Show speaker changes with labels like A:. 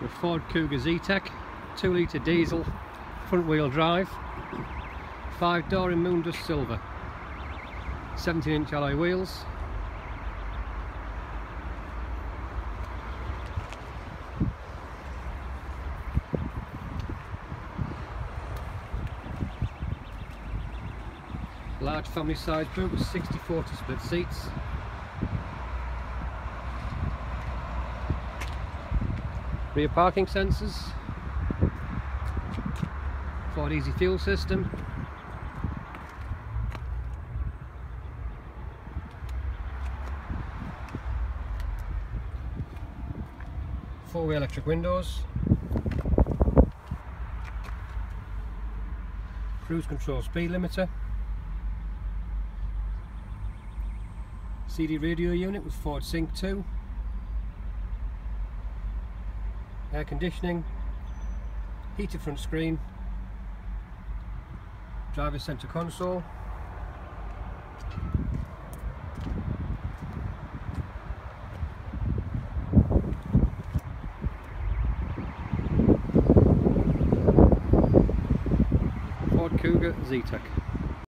A: The Ford Kuga Zetec, 2 litre diesel, front wheel drive, 5 door in Moondust Silver, 17 inch alloy wheels, large family size boot with 60-40 split seats rear parking sensors. Ford Easy Fuel system. Four-way electric windows. Cruise control speed limiter. CD radio unit with Ford Sync 2 air conditioning heated front screen driver center console Ford Kuga Zetec